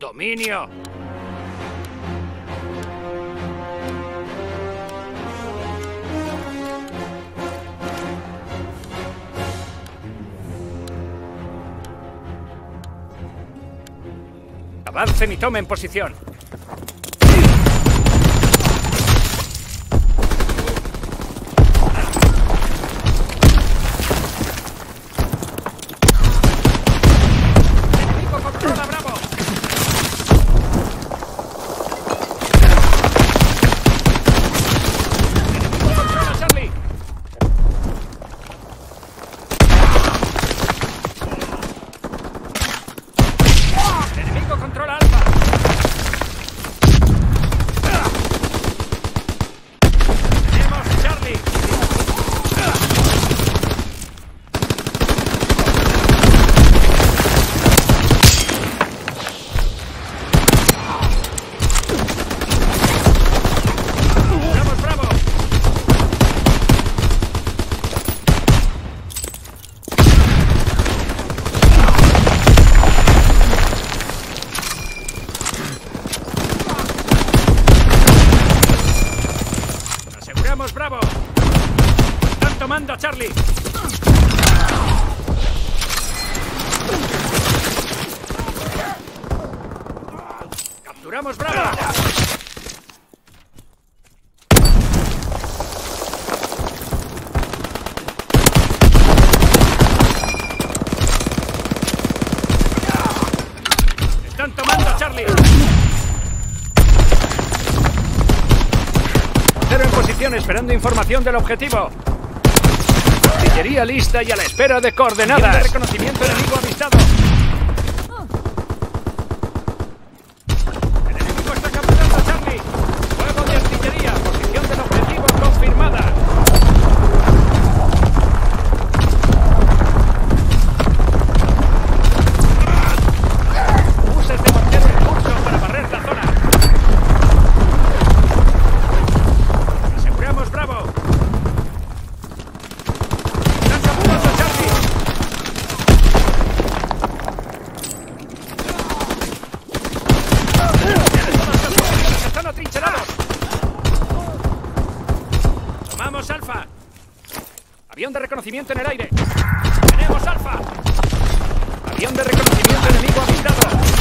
Dominio. Avancen y tomen posición. Enemigo controla Bravo. Enemigo controla Charlie. Enemigo controla Alfa. Tenemos Charlie. ¡Vamos, Bravo! Aseguramos Bravo. Están tomando a Charlie. Capturamos Bravo. Están tomando a Charlie. Cero en esperando información del objetivo. Artillería lista y a la espera de coordenadas. de reconocimiento enemigo avistado. Avión de reconocimiento en el aire. Tenemos Alfa. Avión de reconocimiento enemigo avistado.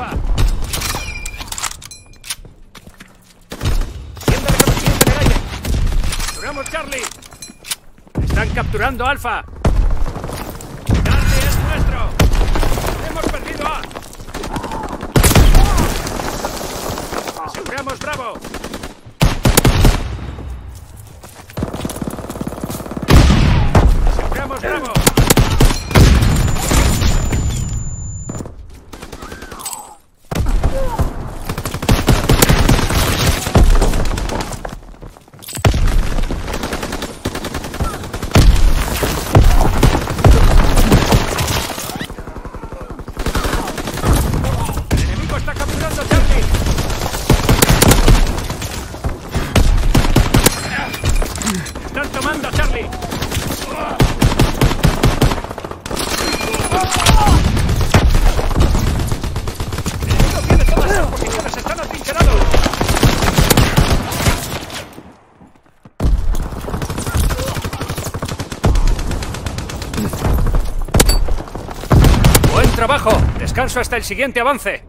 Alfa. De reconocimiento en el aire. Capturamos Charlie. Están capturando Alfa. Charlie es nuestro. Hemos perdido A. Aseguramos Bravo. Aseguramos Bravo. El enemigo está capturando a Charlie. Están tomando a Charlie. El enemigo tiene todas las posiciones. Están atrincherados. Buen trabajo. Descanso hasta el siguiente avance.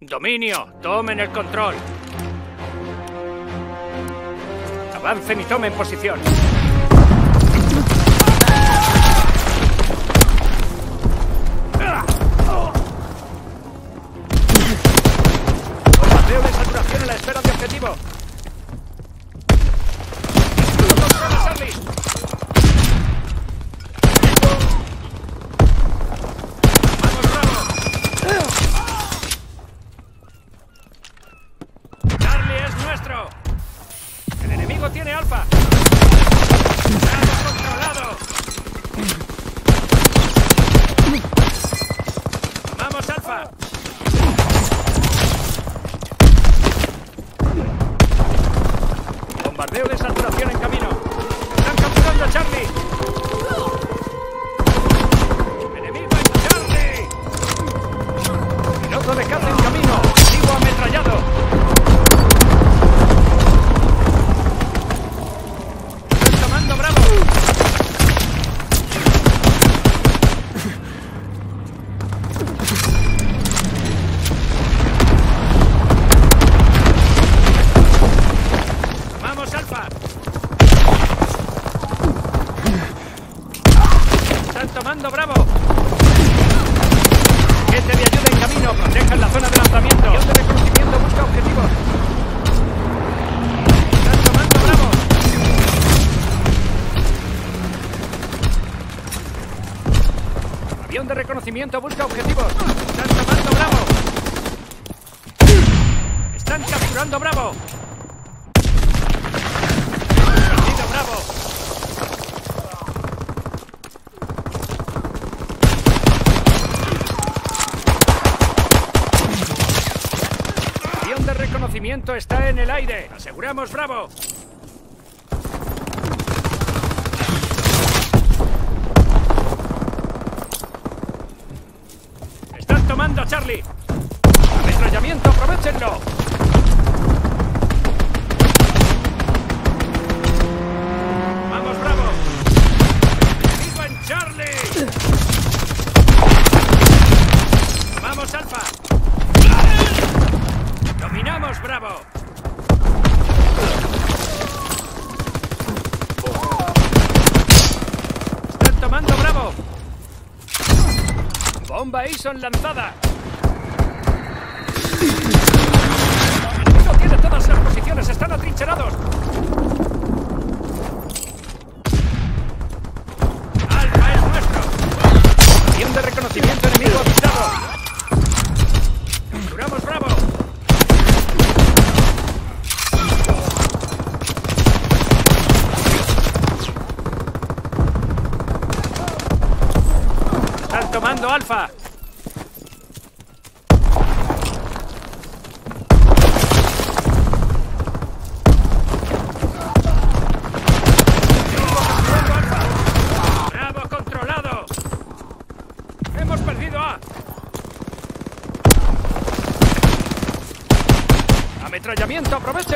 Dominio, tomen el control. Avancen y tomen posición. objetivo. Bombardeo de saturación Están tomando Bravo. Gente de ayuda en camino. Protejan la zona de lanzamiento. Avión de reconocimiento busca objetivos. Están tomando Bravo. Avión de reconocimiento busca objetivos. Están tomando Bravo. Están capturando Bravo. Perdido Bravo. Avión de reconocimiento está en el aire. Aseguramos Bravo. Están tomando Charlie. Ametrallamiento, aprovechenlo. Bomba Ison lanzada. El enemigo tiene todas las posiciones. Están atrincherados. Alfa es nuestro. Avión de reconocimiento enemigo avistado. Capturamos Bravo. Están tomando Alfa. Bravo controlado. Hemos perdido A. Ametrallamiento, aprovechenlo.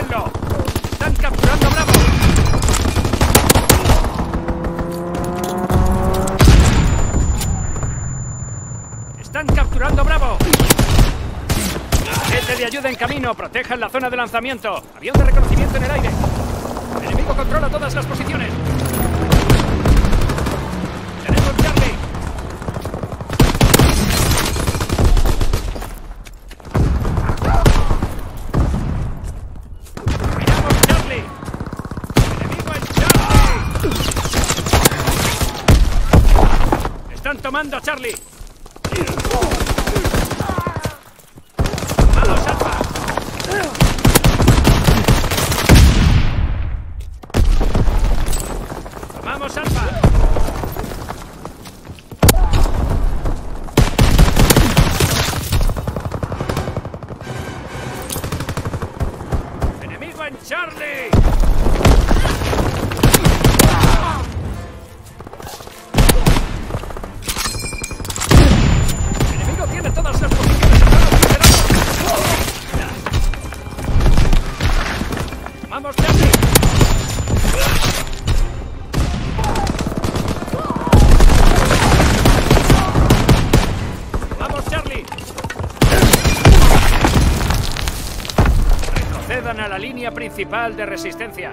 Capturando Bravo. Gente de ayuda en camino, protejan la zona de lanzamiento. Avión de reconocimiento en el aire. El enemigo controla todas las posiciones. Tenemos Charlie. Miramos Charlie. Enemigo en Charlie. Están tomando Charlie. La línea principal de resistencia.